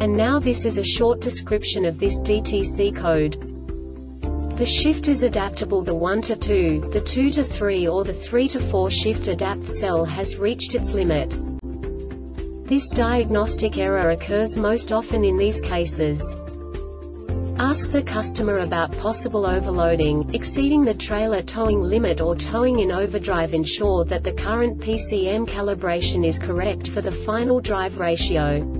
And now this is a short description of this DTC code. The shift is adaptable the 1 to 2, the 2 to 3 or the 3 to 4 shift adapt cell has reached its limit. This diagnostic error occurs most often in these cases. Ask the customer about possible overloading, exceeding the trailer towing limit or towing in overdrive ensure that the current PCM calibration is correct for the final drive ratio.